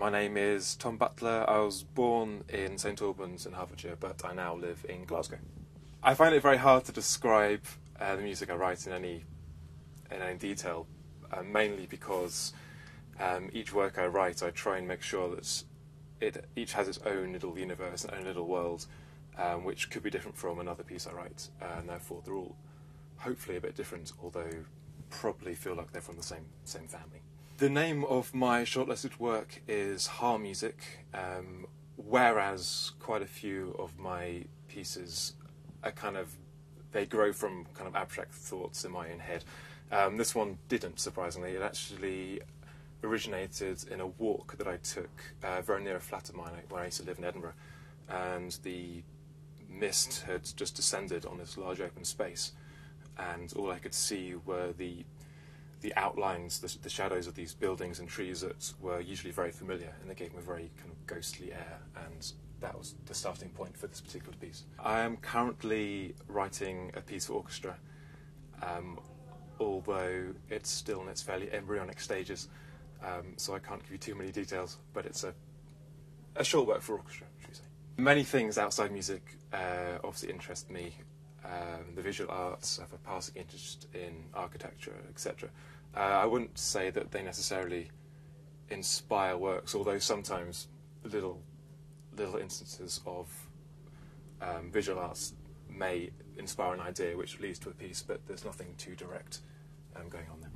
my name is Tom Butler. I was born in St Albans in Hertfordshire, but I now live in Glasgow. I find it very hard to describe uh, the music I write in any in any detail, uh, mainly because um, each work I write, I try and make sure that it each has its own little universe, and own little world, um, which could be different from another piece I write, uh, and therefore they're all hopefully a bit different, although probably feel like they're from the same same family. The name of my shortlisted work is Haar Music, um, whereas quite a few of my pieces are kind of they grow from kind of abstract thoughts in my own head. Um, this one didn't, surprisingly. It actually originated in a walk that I took uh, very near a flat of mine where I used to live in Edinburgh, and the mist had just descended on this large open space, and all I could see were the the outlines, the, the, shadows of these buildings and trees that were usually very familiar, and they gave me a very kind of ghostly air, and that was the starting point for this particular piece. I am currently writing a piece for orchestra, um, although it's still in its fairly embryonic stages, um, so I can't give you too many details, but it's a, a short work for orchestra, should we say. Many things outside music uh, obviously interest me um, the visual arts, have a passing interest in architecture, etc. Uh, I wouldn't say that they necessarily inspire works, although sometimes little little instances of um, visual arts may inspire an idea which leads to a piece, but there's nothing too direct um, going on there.